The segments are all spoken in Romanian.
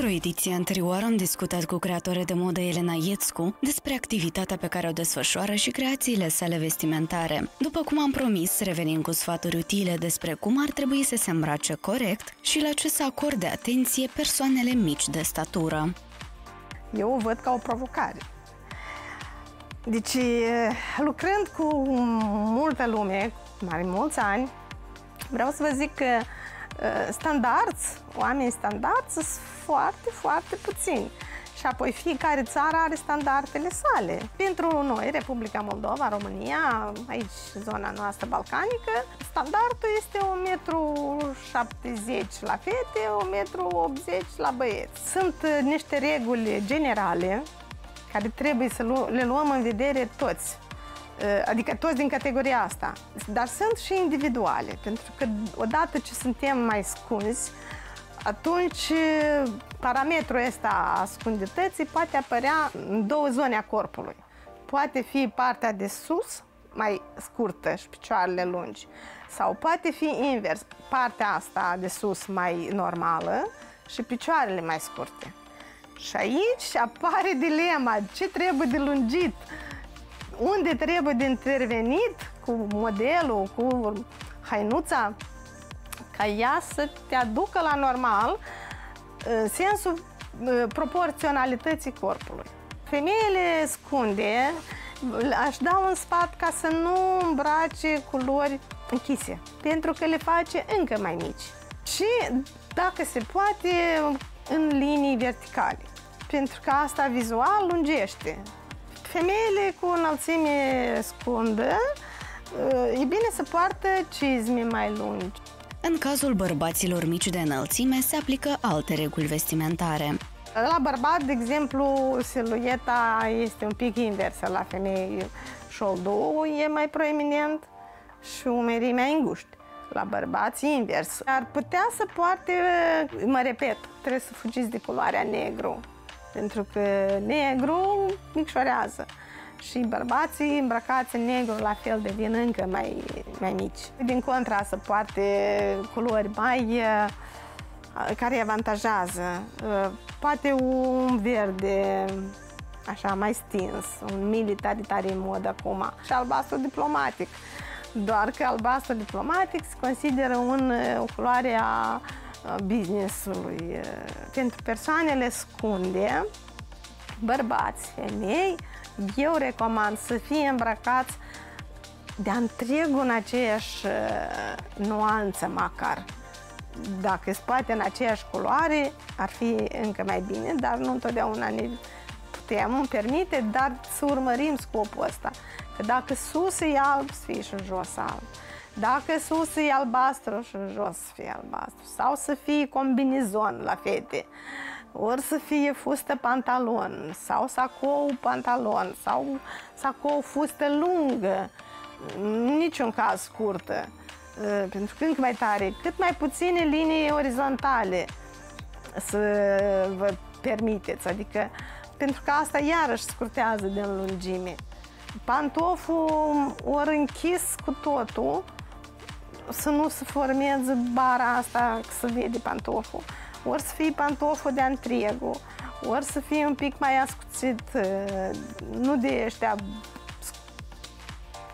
Într-o ediție anterioară am discutat cu creatoare de modă Elena Iețcu despre activitatea pe care o desfășoară și creațiile sale vestimentare. După cum am promis, revenim cu sfaturi utile despre cum ar trebui să se îmbrace corect și la ce să acorde atenție persoanele mici de statură. Eu o văd ca o provocare. Deci, lucrând cu multă lume, mai mulți ani, vreau să vă zic că standards, oameni standards sunt foarte, foarte puțini. Și apoi fiecare țară are standardele sale. Pentru noi, Republica Moldova, România, aici zona noastră balcanică, standardul este 1,70 m la fete, 1,80 m la băieți. Sunt niște reguli generale care trebuie să le luăm în vedere toți adică toți din categoria asta. Dar sunt și individuale, pentru că odată ce suntem mai scunzi, atunci parametrul ăsta a scundității poate apărea în două zone a corpului. Poate fi partea de sus, mai scurtă și picioarele lungi, sau poate fi invers, partea asta de sus mai normală și picioarele mai scurte. Și aici apare dilema, ce trebuie de lungit, unde trebuie de intervenit cu modelul, cu hainuța, ca ea să te aducă la normal în sensul proporționalității corpului. Femeile scunde aș da un sfat ca să nu îmbrace culori închise, pentru că le face încă mai mici. Și, dacă se poate, în linii verticale, pentru că asta vizual lungește. Femeile cu înălțime scundă, e bine să poartă cizme mai lungi. În cazul bărbaților mici de înălțime se aplică alte reguli vestimentare. La bărbat, de exemplu, silueta este un pic inversă la femei. Șoldul e mai proeminent și umerii mai înguști. La bărbați invers. Ar putea să poarte, mă repet, trebuie să fugiți de culoarea negru. Pentru că negru micșorează și bărbații îmbrăcați în negru la fel devin încă mai, mai mici. Din contra să poarte culori mai care îi avantajează. Poate un verde așa mai stins, un militaritar în mod acum și albastru diplomatic. Doar că albastru diplomatic se consideră un, o culoare a businessului. Pentru persoanele scunde, bărbați, femei, eu recomand să fie îmbrăcați de întregul în aceeași uh, nuanță măcar. Dacă spate în aceeași culoare, ar fi încă mai bine, dar nu întotdeauna ne putem permite, dar să urmărim scopul ăsta. Că dacă sus e alb, să fie și jos alb. Dacă sus e albastru și jos să fie albastru. Sau să fie combinizon la fete ori să fie fustă pantalon, sau sacou pantalon, sau sacou fustă lungă, în niciun caz scurtă, ă, pentru că încă mai tare, cât mai puține linii orizontale să vă permiteți, adică pentru că asta iarăși scurtează din lungime. Pantoful ori închis cu totul, să nu se formeze bara asta, să vede pantoful ori să fie pantoful de întregul, ori să fie un pic mai ascuțit, uh, nu de ăștia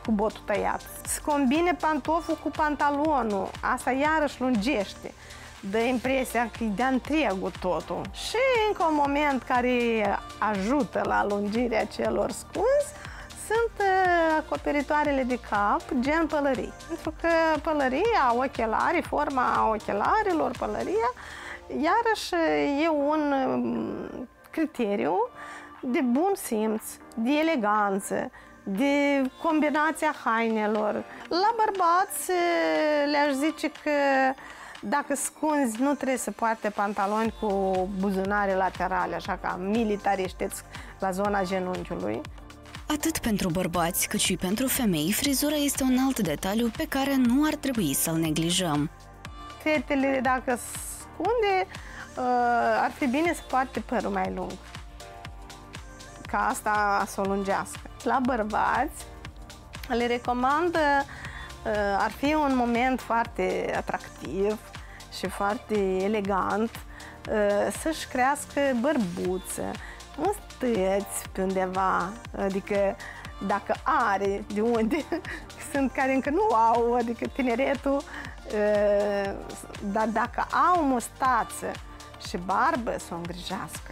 cu botul tăiat. Să combine pantoful cu pantalonul, asta iarăși lungește dă impresia că e de întregul totul. Și încă un moment care ajută la lungirea celor scunzi sunt uh, acoperitoarele de cap, gen pălării. Pentru că pălăria, ochelarii, forma ochelarilor, pălăria, Iarăși e un um, criteriu de bun simț, de eleganță, de combinația hainelor. La bărbați le-aș zice că dacă scunzi, nu trebuie să poarte pantaloni cu buzunare laterale, așa ca militariști la zona genunchiului. Atât pentru bărbați cât și pentru femei, frizura este un alt detaliu pe care nu ar trebui să-l neglijăm. Fetele, dacă unde uh, ar fi bine să poarte părul mai lung. Ca asta să o lungească. La bărbați le recomand, uh, ar fi un moment foarte atractiv și foarte elegant uh, să-și crească bărbuță, mustăți pe undeva, adică dacă are de unde, sunt care încă nu au, adică tineretul, uh, dar dacă au mustață și barbă, să o îngrijească.